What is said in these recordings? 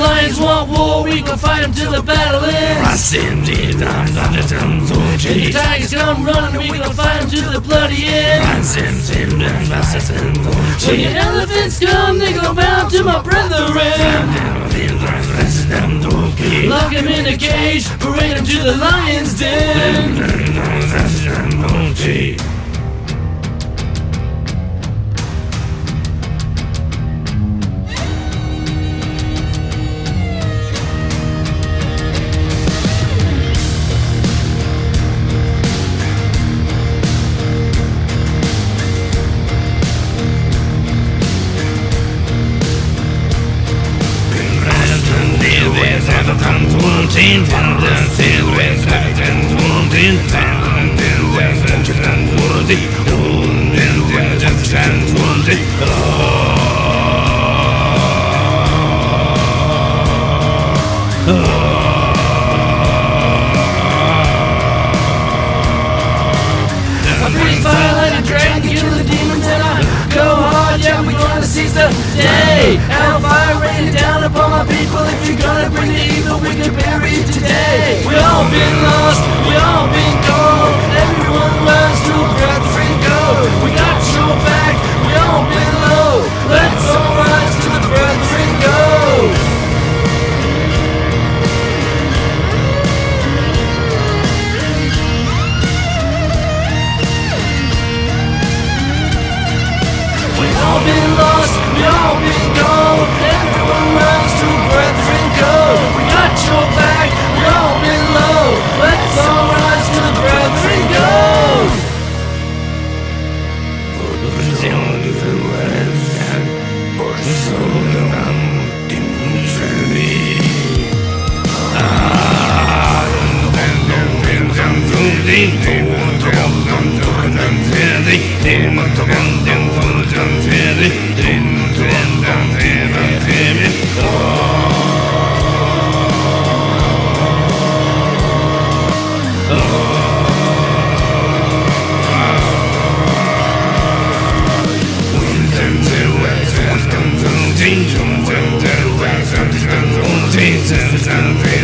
lions want war, we go fight them till the battle ends. When the tigers come running, we go fight them till the bloody end. When the elephants come, they go bow to my brethren. Lock him in a cage, parade him to the lion's den. Go hard, yeah, we gonna seize the day. Hellfire upon my people, if you're gonna bring the evil, we can bury it today. We all been lost, we all been cold, everyone runs to breath free go. We got your back, we all been low, let's all rise to the breath free go. We all been lost, we all been We got your back, we all been low. Let's all rise to the brethren go. We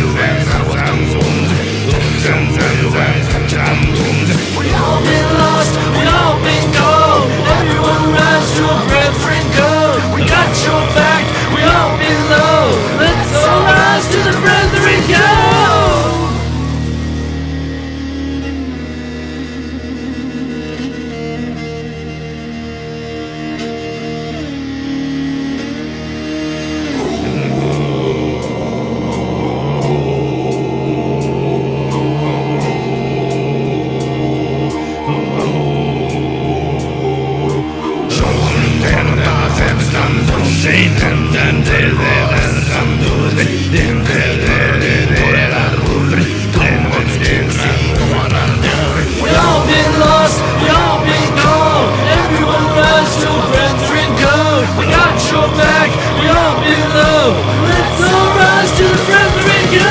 all back, we all below. Let's all rise to the brother and go.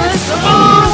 Let's all.